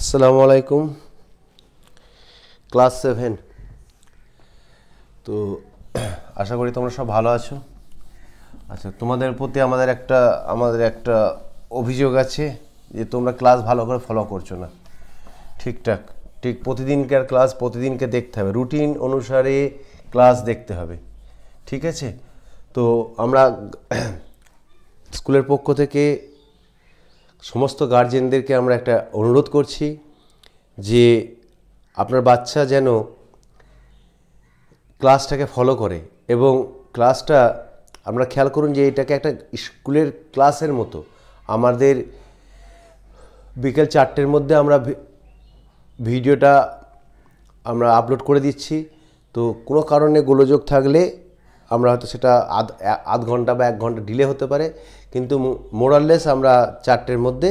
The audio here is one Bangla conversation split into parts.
আসসালামু আলাইকুম। Class seven. তো আশা করি তোমরা সব ভালো আছো। আচ্ছা তোমাদের প্রতি আমাদের একটা আমাদের একটা অভিযোগ আছে যে তোমরা ক্লাস ভালো করে ফলো করছ না। ঠিকঠাক, ঠিক প্রতিদিনকার ক্লাস প্রতিদিনকে দেখতে হবে। রুটিন অনুসারে ক্লাস দেখতে হবে। ঠিক আছে? তো আমরা স্কুলের পক্ষ থেকে সমস্ত গার্জেনদেরকে আমরা একটা অনুরোধ করছি যে আপনার বাচ্চা যেন ক্লাসটাকে ফলো করে এবং ক্লাসটা আমরা খেয়াল করুন যে এটাকে একটা স্কুলের ক্লাসের মতো। আমাদের বিকেল চারটের মধ্যে আমরা ভিডিওটা আমরা আপলোড করে দিচ্ছি। তো কোনো কারণে গোলযোগ থাকলে আমরা হয়তো সেটা আধ আধ ঘণ্টা বা এক ঘণ্টা ডিলে হতে পারে। কিন্তু মোরাললেস আমরা চারটের মধ্যে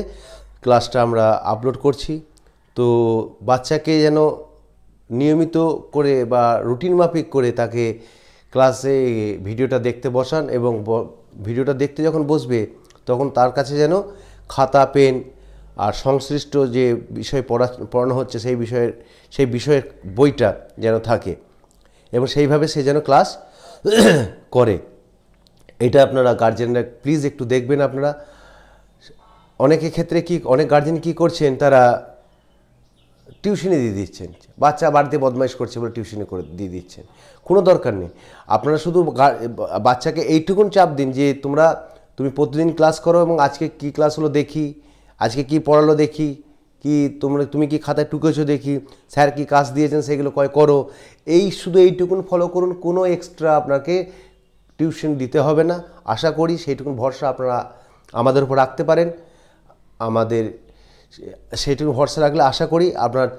ক্লাসটা আমরা আপলোড করছি। তো বাচ্চাকে যেন নিয়মিত করে বা রুটিন মাফিক করে তাকে ক্লাসে ভিডিওটা দেখতে বসান এবং ভিডিওটা দেখতে যখন বসবে, তখন তার কাছে যেন খাতা, পেন আর সংশ্লিষ্ট যে বিষয় পড়া পড়ানো হচ্ছে সেই বিষয়ের সেই বিষয়ের বইটা যেন থাকে এবং সেইভাবে সে যেন ক্লাস করে। এটা আপনারা গার্জেনরা প্লিজ একটু দেখবেন আপনারা। অনেকের ক্ষেত্রে কি, অনেক গার্জেন কি করছেন, তারা টিউশনি দিয়ে দিচ্ছেন। বাচ্চা বাড়িতে বদমাইশ করছে বলে টিউশনি করে দিয়ে দিচ্ছেন। কোনো দরকার নেই। আপনারা শুধু বাচ্চাকে এইটুকুন চাপ দিন যে তোমরা, তুমি প্রতিদিন ক্লাস করো এবং আজকে কি ক্লাস হলো দেখি, আজকে কি পড়ালো দেখি, কি তোমরা, তুমি কি খাতায় টুকেছো দেখি, স্যার কি কাজ দিয়েছেন সেগুলো কয় করো। এই শুধু এইটুকুন ফলো করুন, কোনো এক্সট্রা আপনাকে টিউশন দিতে হবে না। আশা করি সেইটুকুন ভরসা আপনারা আমাদের উপর রাখতে পারেন। আমাদের সেইটুকু ভরসা রাখলে আশা করি আপনার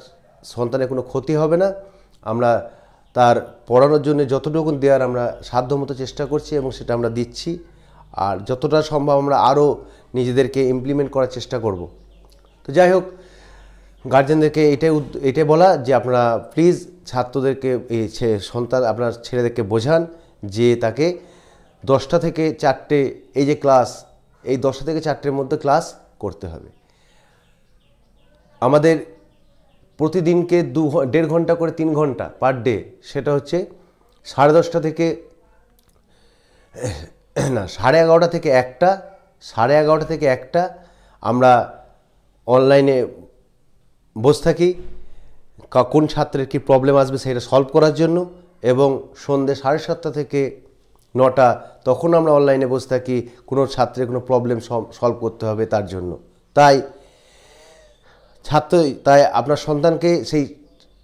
সন্তানের কোনো ক্ষতি হবে না। আমরা তার পড়ানোর জন্য যতটুকু দেওয়ার আমরা সাধ্যমতো চেষ্টা করছি এবং সেটা আমরা দিচ্ছি। আর যতটা সম্ভব আমরা আরও নিজেদেরকে ইমপ্লিমেন্ট করার চেষ্টা করব। তো যাই হোক গার্জেনদেরকে এটাই এটাই বলা যে আপনারা প্লিজ ছাত্রদেরকে সন্তান, আপনার ছেলেদেরকে বোঝান। যে তাকে দশটা থেকে চারটে, এই যে ক্লাস, এই দশটা থেকে চারটের মধ্যে ক্লাস করতে হবে। আমাদের প্রতিদিনকে দু দেড় ঘণ্টা করে তিন ঘণ্টা পার ডে, সেটা হচ্ছে সাড়ে দশটা থেকে, না, সাড়ে এগারোটা থেকে একটা, সাড়ে এগারোটা থেকে একটা আমরা অনলাইনে বসে থাকি। কোন ছাত্রের কী প্রবলেম আসবে সেটা সলভ করার জন্য এবং সন্ধ্যে সাড়ে সাতটা থেকে নটা, তখন আমরা অনলাইনে বসে থাকি, কোনো ছাত্রের কোনো প্রবলেম সলভ করতে হবে তার জন্য। তাই ছাত্র তাই আপনার সন্তানকে সেই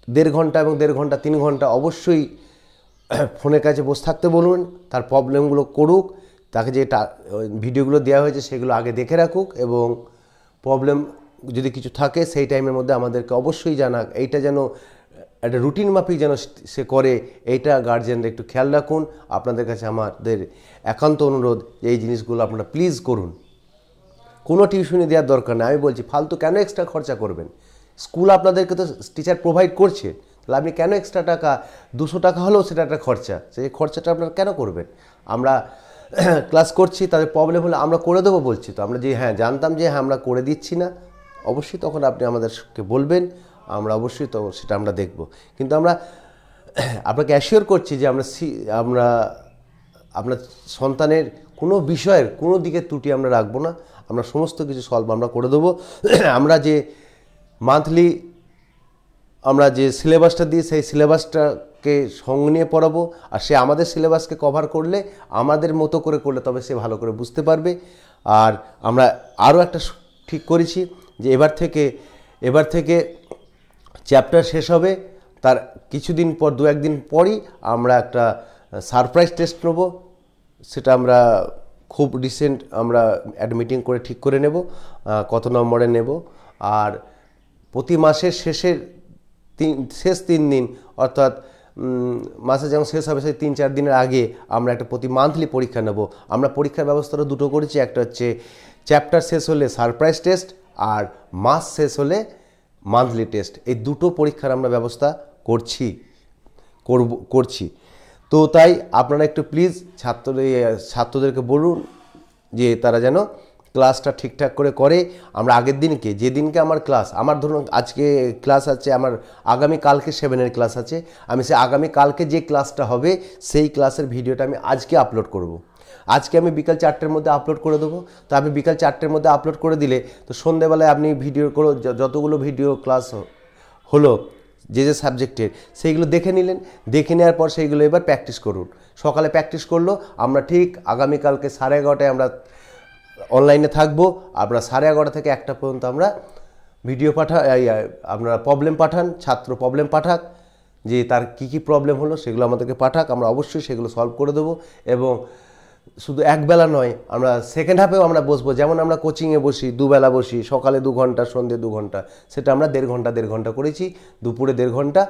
দেড় ঘণ্টা এবং দেড় ঘণ্টা, তিন ঘণ্টা অবশ্যই ফোনের কাছে বসে থাকতে বলুন, তার প্রবলেমগুলো করুক, তাকে যে ভিডিওগুলো দেওয়া হয়েছে সেগুলো আগে দেখে রাখুক এবং প্রবলেম যদি কিছু থাকে, সেই টাইমের মধ্যে আমাদেরকে অবশ্যই জানাক। এইটা যেন একটা রুটিন মাফিক যেন সে করে, এইটা গার্জেনরা একটু খেয়াল রাখুন। আপনাদের কাছে আমাদের একান্ত অনুরোধ যে এই জিনিসগুলো আপনারা প্লিজ করুন। কোনো টিউশনি দেওয়ার দরকার নেই। আমি বলছি, ফালতু কেন এক্সট্রা খরচা করবেন? স্কুল আপনাদেরকে তো টিচার প্রোভাইড করছে। তাহলে আপনি কেন এক্সট্রা টাকা, দুশো টাকা হলেও সেটা একটা খরচা? সেই খরচাটা আপনারা কেন করবেন? আমরা ক্লাস করছি, তাদের প্রবলেম হলে আমরা করে দেবো বলছি। তো আমরা যে হ্যাঁ জানতাম যে হ্যাঁ আমরা করে দিচ্ছি না। অবশ্যই তখন আপনি আমাদেরকে বলবেন। আমরা অবশ্যই তো সেটা আমরা দেখব। কিন্তু আমরা আপনাকে অ্যাসিওর করছি যে আমরা আমরা আপনার সন্তানের কোনো বিষয়ের কোনো দিকে ত্রুটি আমরা রাখব না। আমরা সমস্ত কিছু সলভ আমরা করে দেবো। আমরা যে মান্থলি আমরা যে সিলেবাসটা দিই সেই সিলেবাসটাকে সঙ্গে নিয়ে পড়াবো আর সে আমাদের সিলেবাসকে কভার করলে আমাদের মতো করে করলে তবে সে ভালো করে বুঝতে পারবে। আর আমরা আরও একটা ঠিক করেছি যে এবার থেকে এবার থেকে চ্যাপ্টার শেষ হবে। তার কিছুদিন পর দু একদিন পরই আমরা একটা সারপ্রাইজ টেস্ট নেব। সেটা আমরা খুব রিসেন্ট আমরা অ্যাডমিটিং করে ঠিক করে নেব কত নম্বরে নেব। আর প্রতি মাসের শেষের তিন, শেষ তিন দিন, অর্থাৎ মাসে যেমন শেষ হবে, সেই তিন, চার দিনের আগে আমরা একটা প্রতি মান্থলি পরীক্ষা নেব। আমরা পরীক্ষার ব্যবস্থাটা দুটো করেছি। একটা হচ্ছে চ্যাপ্টার শেষ হলে সারপ্রাইজ টেস্ট আর মাস শেষ হলে মান্থলি টেস্ট এই দুটো পরীক্ষার আমরা ব্যবস্থা করছি, করব, করছি তো তাই আপনারা একটু প্লিজ ছাত্র ছাত্রদেরকে বলুন যে তারা যেন ক্লাসটা ঠিকঠাক করে করে আমরা আগের দিনকে, যেদিনকে আমার ক্লাস আমার ধরুন আজকে ক্লাস আছে, আমার আগামী কালকে সেভেনের ক্লাস আছে, আমি সে আগামী কালকে যে ক্লাসটা হবে, সেই ক্লাসের ভিডিওটা আমি আজকে আপলোড করব। আজকে আমি বিকাল চারটের মধ্যে আপলোড করে দেবো। তো আমি বিকাল চারটের মধ্যে আপলোড করে দিলে, তো সন্ধেবেলায় আপনি ভিডিও করো যতগুলো ভিডিও ক্লাস হলো, যে যে সাবজেক্টের সেইগুলো দেখে নিলেন। দেখে নেওয়ার পর সেইগুলো এবার প্র্যাকটিস করুন। সকালে প্র্যাকটিস করল, আমরা ঠিক আগামীকালকে সাড়ে এগারোটায় আমরা অনলাইনে থাকব। আমরা সাড়ে এগারোটা থেকে একটা পর্যন্ত আমরা ভিডিও পাঠা আপনারা প্রবলেম পাঠান, ছাত্র প্রবলেম পাঠাক, যে তার কি কি প্রবলেম হলো সেগুলো আমাদেরকে পাঠাক। আমরা অবশ্যই সেগুলো সলভ করে দেবো এবং শুধু একবেলা নয়, আমরা সেকেন্ড হাফেও আমরা বসবো। যেমন আমরা কোচিংয়ে বসি, দুবেলা বসি, সকালে দু ঘণ্টা সন্ধ্যে দু ঘণ্টা। সেটা আমরা দেড় ঘণ্টা দেড় ঘণ্টা করেছি, দুপুরে দেড় ঘণ্টা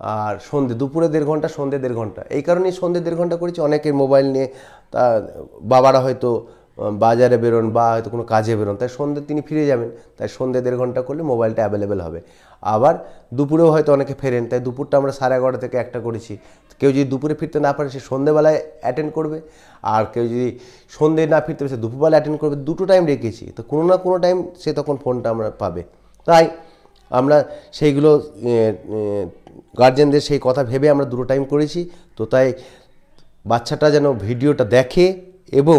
আর সন্ধ্যে দুপুরে দেড় ঘণ্টা সন্ধ্যে দেড় ঘণ্টা। এই কারণেই সন্ধ্যে দেড় ঘণ্টা করেছি। অনেকের মোবাইল নিয়ে তা বাবারা হয়তো বাজারে বেরোন বা হয়তো কোনো কাজে বেরোন, তাই সন্ধ্যে তিনি ফিরে যাবেন, তাই সন্ধ্যে দেড় ঘণ্টা করলে মোবাইলটা অ্যাভেলেবেল হবে। আবার দুপুরেও হয়তো অনেকে ফেরেন, তাই দুপুরটা আমরা সাড়ে এগারোটা থেকে একটা করেছি। কেউ যদি দুপুরে ফিরতে না পারে, সে সন্ধ্যেবেলায় অ্যাটেন্ড করবে। আর কেউ যদি সন্ধ্যে না ফিরতে পারে, সে দুপুরবেলা অ্যাটেন্ড করবে। দুটো টাইম রেখেছি, তো কোনো না কোনো টাইম সে তখন ফোনটা আমরা পাবে। তাই আমরা সেইগুলো গার্জেনদের সেই কথা ভেবে আমরা দুটো টাইম করেছি। তো তাই বাচ্চাটা যেন ভিডিওটা দেখে এবং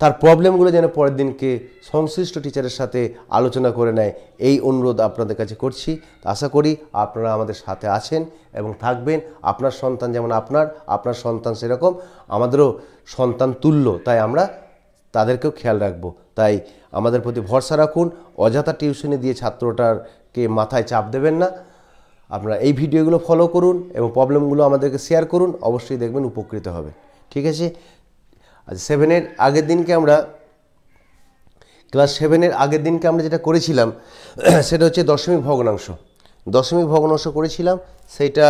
তার প্রবলেমগুলো যেন পরের দিনকে সংশ্লিষ্ট টিচারের সাথে আলোচনা করে নেয়, এই অনুরোধ আপনাদের কাছে করছি। আশা করি আপনারা আমাদের সাথে আছেন এবং থাকবেন। আপনার সন্তান যেমন আপনার আপনার সন্তান সেরকম। আমাদেরও সন্তান তুল্য, তাই আমরা তাদেরকেও খেয়াল রাখব। তাই আমাদের প্রতি ভরসা রাখুন। অযথা টিউশনি দিয়ে ছাত্রটারকে মাথায় চাপ দেবেন না। আপনারা এই ভিডিওগুলো ফলো করুন এবং প্রবলেমগুলো আমাদেরকে শেয়ার করুন। অবশ্যই দেখবেন উপকৃত হবে ঠিক আছে? আজ সেভেনের আগের দিনকে আমরা ক্লাস সেভেনের আগের দিনকে আমরা যেটা করেছিলাম, সেটা হচ্ছে দশমিক ভগ্নাংশ। দশমিক ভগ্নাংশ করেছিলাম, সেইটা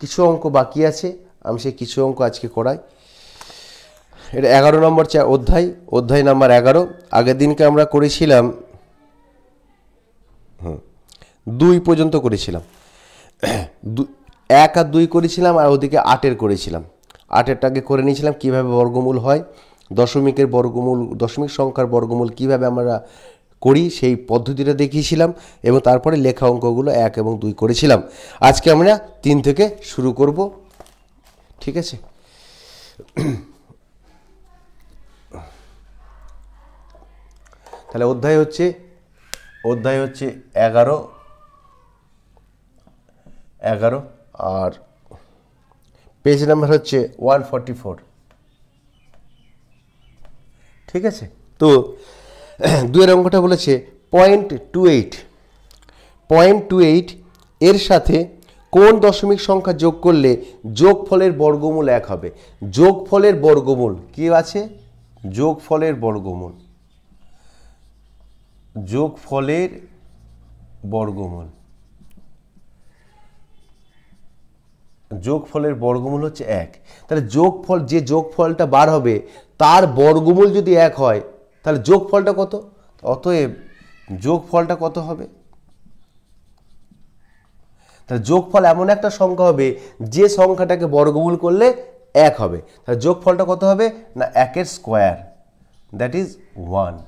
কিছু অঙ্ক বাকি আছে, আমি সেই কিছু অঙ্ক আজকে করাই। এটা এগারো নম্বর অধ্যায় অধ্যায় নাম্বার এগারো। আগের দিনকে আমরা করেছিলাম দুই পর্যন্ত করেছিলাম। এক আর দুই করেছিলাম, আর ওদিকে আটের করেছিলাম। আটেরটাকে করে নিয়েছিলাম, কীভাবে বর্গমূল হয়, দশমিকের বর্গমূল, দশমিক সংখ্যার বর্গমূল কীভাবে আমরা করি, সেই পদ্ধতিটা দেখিয়েছিলাম এবং তারপরে লেখা অঙ্কগুলো এক এবং দুই করেছিলাম। আজকে আমরা তিন থেকে শুরু করব। ঠিক আছে? তাহলে অধ্যায় হচ্ছে অধ্যায় হচ্ছে এগারো এগারো আর পেজ নাম্বার হচ্ছে ওয়ান ফোর ঠিক আছে? তো, দুয়ের অঙ্কটা বলেছে point two eight point two eight এর সাথে কোন দশমিক সংখ্যা যোগ করলে যোগফলের বর্গমূল এক হবে? যোগফলের বর্গমূল কি আছে? যোগফলের বর্গমূল। যোগফলের বর্গমূল। যোগফলের বর্গমূল হচ্ছে এক। তাহলে যোগফল, যে যোগফলটা বার হবে, তার বর্গমূল যদি এক হয়, তাহলে যোগফলটা কত? অতএব যোগফলটা কত হবে? তাহলে যোগফল এমন একটা সংখ্যা হবে, যে সংখ্যাটাকে বর্গমূল করলে এক হবে। তাহলে যোগফলটা কত হবে? না, একের স্কোয়ার। That is one.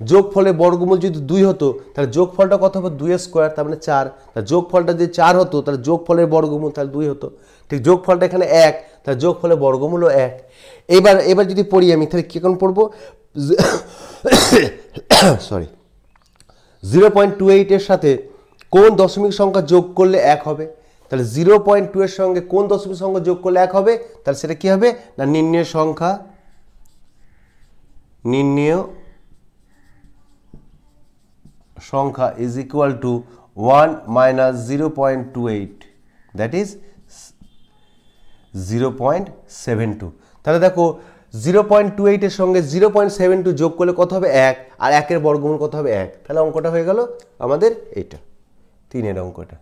যোগফলের বর্গমূল যদি দুই হতো, তাহলে যোগফলটা কত হবে? দুই স্কোয়ার তার মানে চার। তাহলে যোগফলটা যদি চার হতো, তাহলে যোগফলের বর্গমূল তাহলে দুই হতো। ঠিক যোগফলটা এখানে এক, তাহলে যোগফলের বর্গমূলও এক। এবার এবার যদি পড়ি আমি, তাহলে কী কোন পড়ব? সরি জিরো পয়েন্ট টু এইটের সাথে কোন দশমিক সংখ্যা যোগ করলে এক হবে? তাহলে জিরো পয়েন্ট টু এর সঙ্গে কোন দশমিক সংখ্যা যোগ করলে এক হবে? তাহলে সেটা কী হবে? না নির্ণয় সংখ্যা? নির্ণয় সংখ্যা is equal to one minus zero point two eight that is zero point seven two তাহলে দেখো জিরো পয়েন্ট টু এইটের সঙ্গে জিরো পয়েন্ট সেভেন টু যোগ করলে কত হবে এক? আর একের বর্গমূল কত হবে এক? তাহলে অঙ্কটা হয়ে গেল আমাদের এইটা তিনের অঙ্কটা।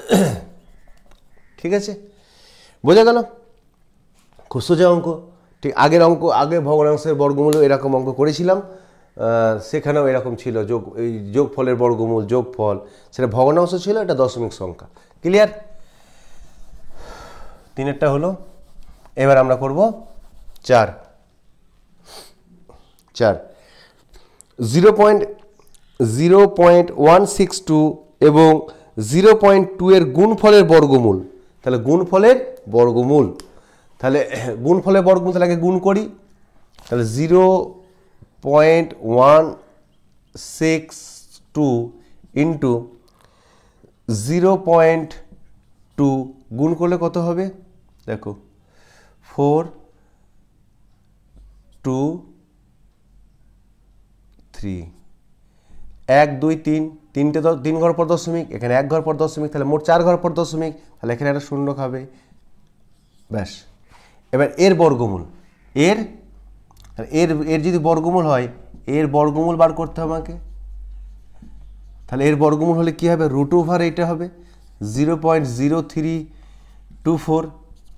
ঠিক আছে? বোঝা গেল? খুব সোজা অঙ্ক। ঠিক আগের অঙ্ক আগে ভগ্নাংশের বর্গমূল এরকম অঙ্ক করেছিলাম। সেখানেও এরকম ছিল যোগ, এই যোগফলের বর্গমূল যোগফল, সেটা ভগ্নাংশ ছিল, এটা দশমিক সংখ্যা। ক্লিয়ার তিনেরটা হলো, এবার আমরা করব চার। চার। Zero point zero point one six two এবং জিরো পয়েন্ট টু এর গুণফলের বর্গমূল। তাহলে গুণফলের বর্গমূল। তাহলে, গুণফলের বর্গমূল তাহলে আগে গুণ করি। তাহলে zero point one six two into zero point two গুণ করলে কত হবে? দেখো ফোর টু থ্রি এক, দুই, তিন, তিনটে তিন ঘর পর দশমিক, এখানে এক ঘর পর দশমিক, তাহলে মোট চার ঘর পর দশমিক, তাহলে এখানে একটা শূন্য খাবে। ব্যাস, এবার এর বর্গমূল, এর এর এর যদি বর্গমূল হয়, এর বর্গমূল বার করতে হবে আমাকে। তাহলে এর বর্গমূল হলে কী হবে? রুট ওভার এটা হবে। Zero point zero three two four.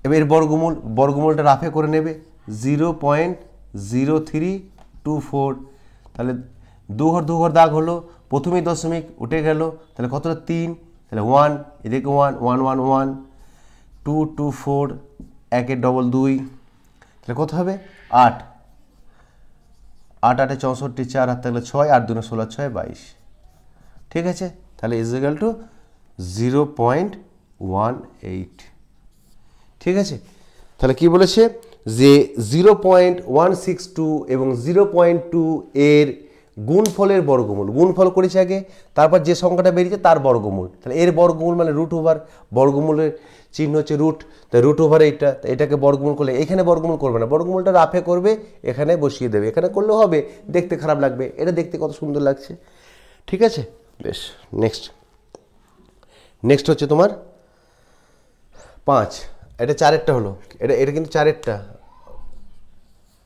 এবার এর বর্গমূল, বর্গমূলটা রাফে করে নেবে। Zero point zero three two four. তাহলে দু ঘর দু ঘর দাগ হলো। প্রথমেই দশমিক উঠে গেল। তাহলে কতটা? তিন। তাহলে ওয়ান, এদিকে one one one one. Two two, four, একের ডবল দুই। তাহলে কত হবে? আট। আট আটে চৌষট্টি, চার হাত থাকলে ছয়, আট দুনে ষোলো, ছয় বাইশ। ঠিক আছে? তাহলে is equal to zero point one eight ঠিক আছে? তাহলে কি বলেছে? যে zero point one six two এবং জিরো পয়েন্ট টু এর গুণফলের বর্গমূল। গুণফল করেছে আগে, তারপর যে সংখ্যাটা বেরিয়েছে তার বর্গমূল। তাহলে এর বর্গমূল মানে রুট ওভার বর্গমূলের চিহ্ন হচ্ছে রুট তাই রুট ওভার এইটা এটাকে বর্গমূল করলে, এখানে বর্গমূল করবে না। বর্গমূলটা রাফে করবে, এখানে বসিয়ে দেবে। এখানে করলেও হবে, দেখতে খারাপ লাগবে। এটা দেখতে কত সুন্দর লাগছে। ঠিক আছে? বেশ নেক্সট নেক্সট হচ্ছে তোমার পাঁচ। এটা চারেরটা হলো। এটা এটা কিন্তু চারেরটা।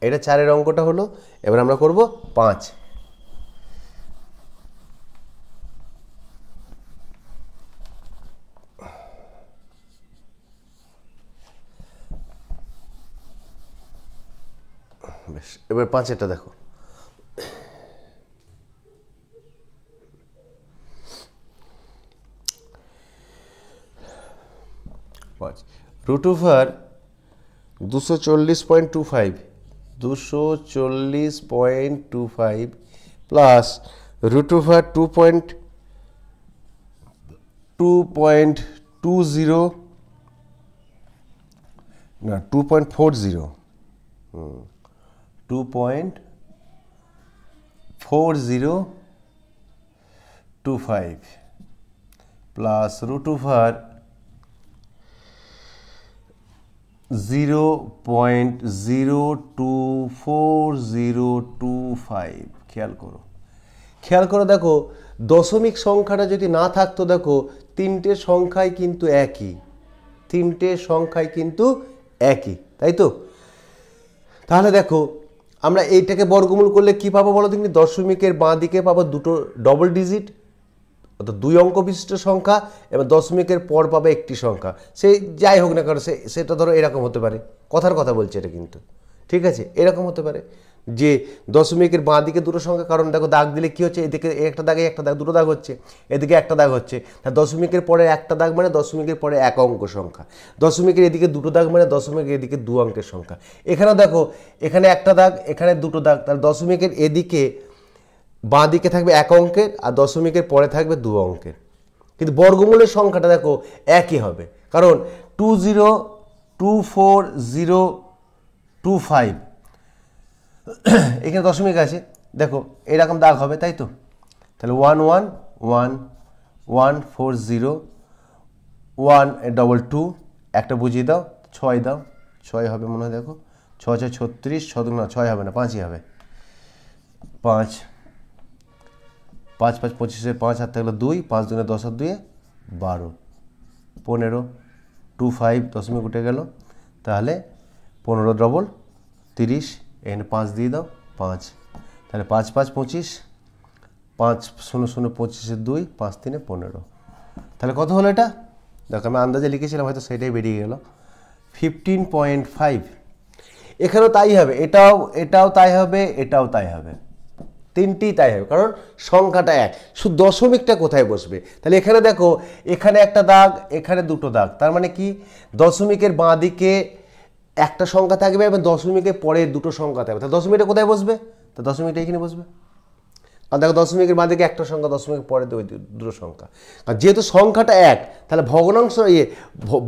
এটা চারের অঙ্কটা হলো। এবার আমরা করব পাঁচ। বেশ, এবার পাঁচেরটা দেখো। পাঁচ। রুট দুশো চল্লিশ পয়েন্ট টু ফাইভ দুশো চল্লিশ point two five plus root over two point two point two zero না two point four zero two point four zero two five plus root over zero point zero two four zero two five খেয়াল করো। খেয়াল করো দেখো, দশমিক সংখ্যাটা যদি না থাকতো দেখো, তিনটে সংখ্যাই কিন্তু একই। তিনটে সংখ্যাই কিন্তু একই, তাই তো? তাহলে দেখো আমরা এইটাকে বর্গমূল করলে কি পাবো বলো দেখি দশমিকের বাঁ দিকে পাবো দুটো ডবল ডিজিট অর্থাৎ দুই অঙ্ক বিশিষ্ট সংখ্যা, এবং দশমিকের পর পাবে একটি সংখ্যা। সে যাই হোক না কারণ সে, সেটা ধরো এরকম হতে পারে। কথার কথা বলছে এটা কিন্তু। ঠিক আছে? এরকম হতে পারে। যে দশমিকের বাঁ দিকে দুটো সংখ্যা, কারণ দেখো দাগ দিলে কী হচ্ছে? এদিকে একটা দাগে একটা দাগ, দুটো দাগ হচ্ছে। এদিকে একটা দাগ হচ্ছে। তা দশমিকের পরে একটা দাগ মানে দশমিকের পরে এক অঙ্ক সংখ্যা। দশমিকের এদিকে দুটো দাগ মানে দশমিকের এদিকে দু অঙ্কের সংখ্যা। এখানে দেখো, এখানে একটা দাগ, এখানে দুটো দাগ। তাহলে দশমিকের এদিকে বাঁ দিকে থাকবে এক অঙ্কের আর দশমিকের পরে থাকবে দু অঙ্কের। কিন্তু বর্গমূলের সংখ্যাটা দেখো একই হবে। কারণ two zero, two four zero, two five এখানে দশমিক আছে। দেখো, এরকম দাগ হবে, তাই তো? তাহলে one one one one four zero one double two একটা বুঝিয়ে দাও, ছয় দাও, ছয় হবে মনে হয়, দেখো। ছয় ছয়, ছত্রিশ ছ না ছয় হবে না, পাঁচই হবে। পাঁচ পাঁচ পাঁচ, পঁচিশে পাঁচ হাত থাকলে দুই, পাঁচ দুনে দশ হাত দুয়ে বারো। পনেরো টু ফাইভ দশমিক উঠে গেল। তাহলে পনেরো ডবল তিরিশ এখানে পাঁচ দিয়ে দাও, পাঁচ। তাহলে পাঁচ পাঁচ, পঁচিশ। পাঁচ, শূন্য শূন্য, পঁচিশে দুই, পাঁচ, তিনে পনেরো। তাহলে কত হলো এটা? দেখো, আমি আন্দাজে লিখেছিলাম, হয়তো সেটাই বেরিয়ে গেল। ফিফটিন পয়েন্ট ফাইভ এখানেও তাই হবে, এটাও এটাও তাই হবে, এটাও তাই হবে। তিনটেই তাই হবে, কারণ সংখ্যাটা এক। শুধু দশমিকটা কোথায় বসবে? তাহলে এখানে দেখো, এখানে একটা দাগ, এখানে দুটো দাগ। তার মানে কি? দশমিকের বাঁ দিকে একটা সংখ্যা থাকবে এবং দশমিকের পরে দুটো সংখ্যা থাকবে। তাহলে দশমিকটা কোথায় বসবে? তা দশমিকটা এখানে বসবে। আর দেখো দশমিকের বাঁ একটা সংখ্যা দশমিকের পরে ওই দুটো সংখ্যা। আর যেহেতু সংখ্যাটা এক, তাহলে ভগ্নাংশ ইয়ে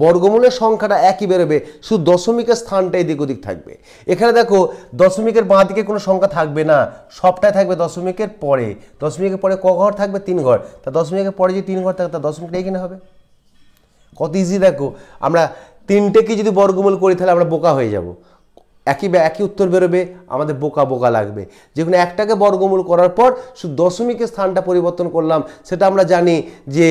বর্গমূলের সংখ্যাটা একই বেরোবে, শুধু দশমিকের স্থানটা এদিক ওদিক থাকবে। এখানে দেখো দশমিকের বাঁ দিকে কোনো সংখ্যা থাকবে না, সবটাই থাকবে দশমিকের পরে। দশমিকের পরে ক ঘর থাকবে? তিন ঘর। তা দশমিকের পরে যদি তিন ঘর থাকবে তা দশমিকটা এখানে হবে। কত ইজি দেখো। আমরা তিনটেকে যদি বর্গমূল করি, তাহলে আমরা বোকা হয়ে যাব। একই একই উত্তর বেরোবে, আমাদের বোকা বোকা লাগবে। যে কোনো একটাকে বর্গমূল করার পর, শুধু দশমিকের স্থানটা পরিবর্তন করলাম, সেটা আমরা জানি যে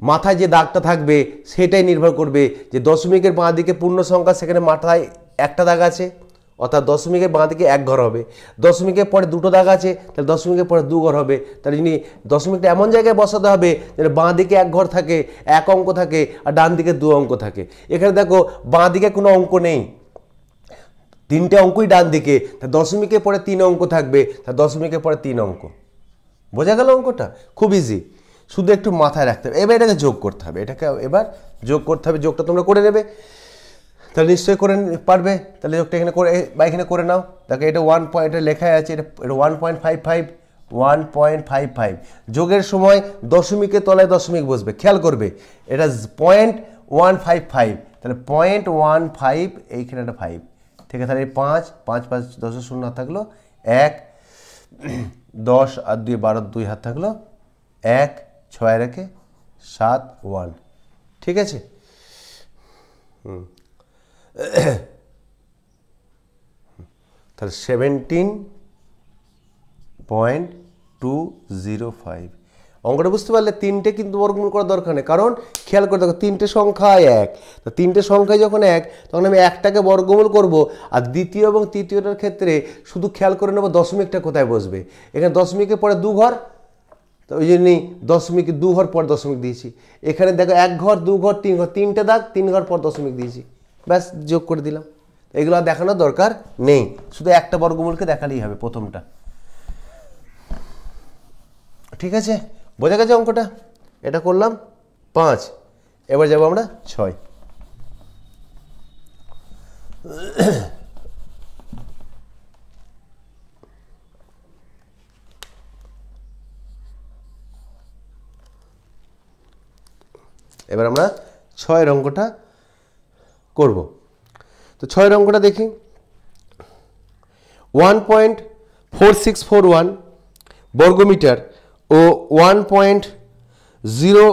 মাথায় যে দাগটা থাকবে, সেটাই নির্ভর করবে যে দশমিকের বাঁ দিকে পূর্ণ সংখ্যা সেখানে মাথায় একটা দাগ আছে অর্থাৎ দশমিকের বাঁ দিকে এক ঘর হবে। দশমিকের পরে দুটো দাগ আছে, তাহলে দশমিকের পরে দু ঘর হবে। তাহলে যিনি দশমিকটা এমন জায়গায় বসাতে হবে, যেন বাঁ দিকে এক ঘর থাকে, এক অঙ্ক থাকে আর ডান দিকে দু অঙ্ক থাকে। এখানে দেখো, বাঁ দিকে কোনো অঙ্ক নেই। তিনটে অঙ্কই ডান দিকে, তা দশমিকের পরে তিন অঙ্ক থাকবে, তা দশমিকের পরে তিন অঙ্ক। বোঝা গেল অঙ্কটা? খুব ইজি শুধু একটু মাথায় রাখতে হবে। এবার এটাকে যোগ করতে হবে। এটাকে এবার যোগ করতে হবে। যোগটা তোমরা করে নেবে। তাহলে নিশ্চয়ই করে পারবে? তাহলে যোগটা এখানে করে বা এখানে করে নাও। দেখো, এটা ওয়ান পয়েন্ট এটা লেখাই আছে, এটা এটা one point five five one point five five যোগের সময় দশমিকের তলায় দশমিক বসবে, খেয়াল করবে। এটা পয়েন্ট ওয়ান ফাইভ ফাইভ তাহলে পয়েন্ট ওয়ান ফাইভ এইখানে একটা ফাইভ ঠিক আছে, তাহলে পাঁচ পাঁচ পাঁচ দশের শূন্য হাত থাকল। এক, দশ আর দুই, বারো, দুই হাত থাকল। এক, ছয় রেখে সাত ওয়ান ঠিক আছে? তাহলে seventeen point two zero five অঙ্কটা বুঝতে পারলে তিনটে কিন্তু বর্গমূল করার দরকার নেই, কারণ খেয়াল করে দেখো, তিনটে সংখ্যা এক। তো তিনটে সংখ্যায় যখন এক, তখন আমি একটাকে বর্গমূল করব, আর দ্বিতীয় এবং তৃতীয়টার ক্ষেত্রে শুধু খেয়াল করে নেব দশমিকটা কোথায় বসবে। এখানে দশমিকের পরে দু ঘর তো ওই জন্যই দশমিক দু ঘর পর দশমিক দিয়েছি। এখানে দেখো এক ঘর দু ঘর তিন ঘর, তিনটে দাগ, তিন ঘর পর দশমিক দিয়েছি। ব্যাস, যোগ করে দিলাম। এগুলো দেখানোর দরকার নেই। শুধু একটা বর্গমূলকে দেখালেই হবে প্রথমটা। ঠিক আছে? বোঝা গেছে অঙ্কটা? এটা করলাম পাঁচ। এবার যাব আমরা ছয়। এবার আমরা ছয়ের অঙ্কটা করব। তো ছয়ের অঙ্কটা দেখি। One point four six four one বর্গমিটার ও one point zero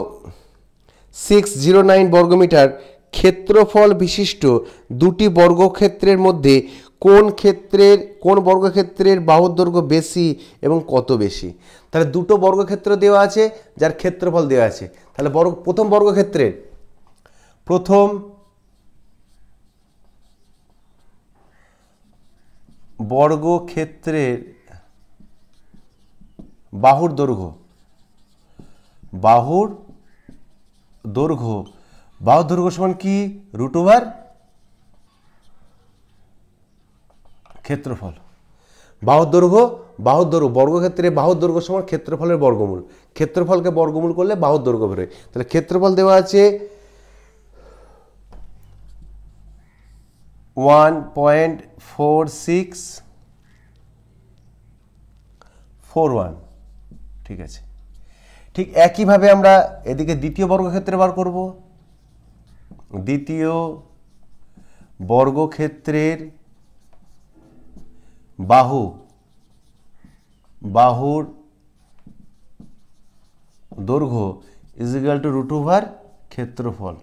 six zero nine বর্গমিটার ক্ষেত্রফল বিশিষ্ট দুটি বর্গক্ষেত্রের মধ্যে কোন ক্ষেত্রের, কোন বর্গক্ষেত্রের বাহুর দৈর্ঘ্য বেশি এবং কত বেশি? তাহলে দুটো বর্গক্ষেত্র দেওয়া আছে, যার ক্ষেত্রফল দেওয়া আছে। তাহলে বর্গ, প্রথম বর্গক্ষেত্রের প্রথম বর্গক্ষেত্রের বাহুর দৈর্ঘ্য। বাহুর দৈর্ঘ্য। বাহুর দৈর্ঘ্য সমান কি? রুট ওভার ক্ষেত্রফল। বাহুর দৈর্ঘ্য বাহুর দৈর্ঘ্য, বর্গক্ষেত্রে বাহুর দৈর্ঘ্য সমান ক্ষেত্রফলের বর্গমূল। ক্ষেত্রফলকে বর্গমূল করলে বাহুর দৈর্ঘ্য বেরোয়। তাহলে ক্ষেত্রফল দেওয়া আছে one point four six four one ঠিক আছে। ঠিক একইভাবে আমরা এদিকে দ্বিতীয় বর্গক্ষেত্রে বার করব। দ্বিতীয় বর্গক্ষেত্রের বাহু, বাহুর দৈর্ঘ্য is equal to root over ক্ষেত্রফল।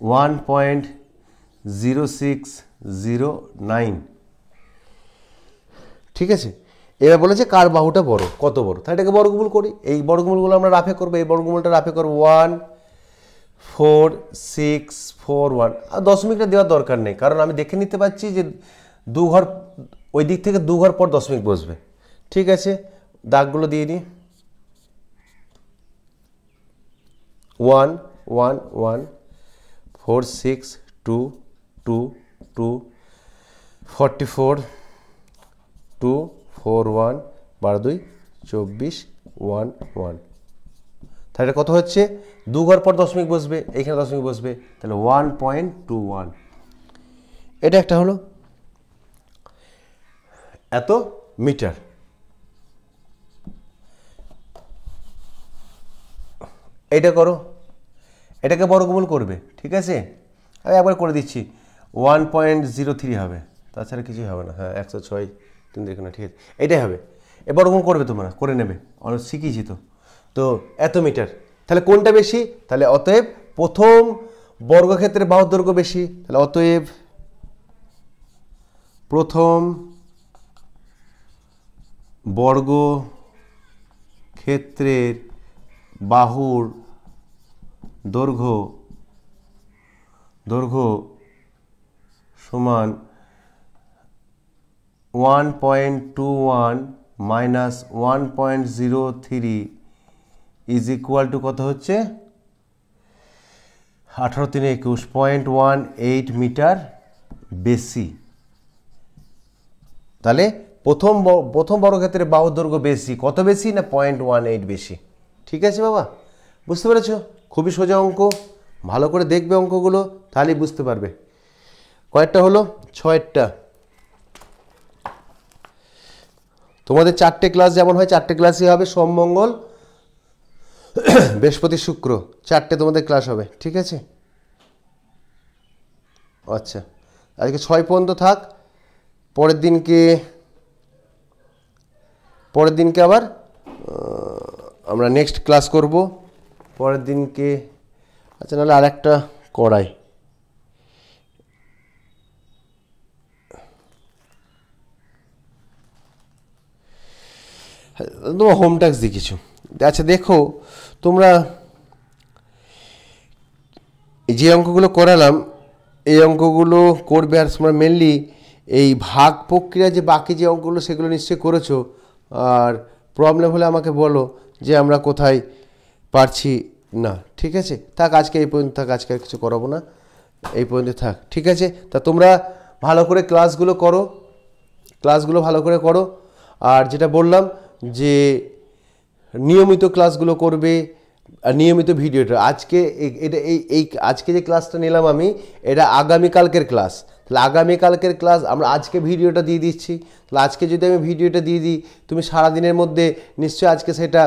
One point zero six zero nine ঠিক আছে? এবার বলেছে কার বাহুটা বড়? কত বড়? তাই এটাকে বর্গমূল করি। এই বর্গমূলগুলো আমরা রাফে করব। এই বর্গমূলটা রাফে করব one four six four one আর দশমিকটা দেওয়ার দরকার নেই, কারণ আমি দেখে নিতে পারছি যে দু ঘর ওই দিক থেকে দু ঘর পর দশমিক বসবে। ঠিক আছে? দাগগুলো দিয়ে দিই one one one, four, six, two two two, forty four, two, four, one, বারো, দুই, চব্বিশ, ওয়ান ওয়ান। তাহলে এটা কত হচ্ছে? দু ঘর পর দশমিক বসবে এখানে দশমিক বসবে, তাহলে ওয়ান পয়েন্ট টু ওয়ান। এটা একটা হলো এত মিটার। এটা করো। এটাকে বর্গমূল করবে, ঠিক আছে? আমি একবার করে দিচ্ছি। ওয়ান পয়েন্ট জিরো থ্রি হবে। তাছাড়া কিছুই হবে না। হ্যাঁ একশো ছয় তিন দেখো না, ঠিক আছে? এটাই হবে। এ বর্গমূল করবে তোমরা, করে নেবে। অনেক শিখিয়েছি তো। তো এত মিটার। তাহলে কোনটা বেশি? তাহলে অতএব প্রথম বর্গক্ষেত্রে বাহুর দৈর্ঘ্য বেশি। তাহলে অতএব প্রথম বর্গ ক্ষেত্রের বাহুর দৈর্ঘ্য দৈর্ঘ্য সমান one point two one minus one point zero three is equal to কত হচ্ছে? আঠারো তিন একুশ পয়েন্ট ওয়ান এইট মিটার বেশি। তাহলে প্রথম প্রথম বর্গক্ষেত্রে বাহুর দৈর্ঘ্য বেশি, কত বেশি না পয়েন্ট ওয়ান এইট বেশি? ঠিক আছে বাবা? বুঝতে পেরেছ? খুবই সোজা অঙ্ক। ভালো করে দেখবে অঙ্কগুলো, তাহলেই বুঝতে পারবে। কয়েকটা হলো? ছয়েরটা তোমাদের চারটে ক্লাস যেমন হয়, চারটে ক্লাসই হবে। সোম, মঙ্গল, বৃহস্পতি, শুক্র। চারটে তোমাদের ক্লাস হবে, ঠিক আছে? আচ্ছা। আজকে ছয় পর্যন্ত থাক। পরের দিনকে পরের দিনকে আবার আমরা নেক্সট ক্লাস করব। পরের দিনকে আচ্ছা নাহলে আর একটা করাই তোমার হোম ট্যাক্স দিয়ে কিছু আচ্ছা দেখো, তোমরা যে অঙ্কগুলো করালাম, এই অঙ্কগুলো করবে আর তোমরা মেনলি এই ভাগ প্রক্রিয়া যে বাকি যে অঙ্কগুলো সেগুলো নিশ্চয়ই করেছ। আর প্রবলেম হলে আমাকে বলো। যে আমরা কোথায় পারছি না, ঠিক আছে? থাক, আজকে এই পর্যন্ত থাক, আজকে কিছু করাবো না। এই পর্যন্ত থাক, ঠিক আছে? তা তোমরা ভালো করে ক্লাসগুলো করো, ক্লাসগুলো ভালো করে করো। আর যেটা বললাম যে নিয়মিত ক্লাসগুলো করবে নিয়মিত ভিডিওটা। আজকে এটা এই এই, আজকে যে ক্লাসটা নিলাম আমি, এটা আগামীকালকের ক্লাস। তাহলে আগামীকালকের ক্লাস আমরা আজকে ভিডিওটা দিয়ে দিচ্ছি। তাহলে আজকে যদি আমি ভিডিওটা দিয়ে দিই, তুমি সারাদিনের মধ্যে নিশ্চয়ই আজকে সেটা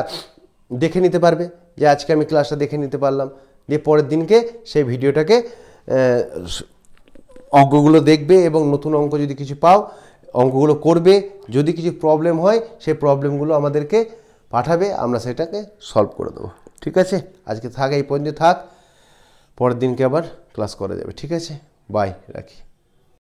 দেখে নিতে পারবে যে আজকে আমি ক্লাসটা দেখে নিতে পারলাম। দিয়ে পরের দিনকে সেই ভিডিওটাকে অঙ্কগুলো দেখবে এবং নতুন অঙ্ক যদি কিছু পাও, অঙ্কগুলো করবে, যদি কিছু প্রবলেম হয়, সেই প্রবলেমগুলো আমাদেরকে পাঠাবে, আমরা সেটাকে সলভ করে দেবো। ঠিক আছে? আজকে থাক, এই পর্যন্ত থাক। পরের দিনকে আবার ক্লাস করা যাবে। ঠিক আছে? বাই রাখি।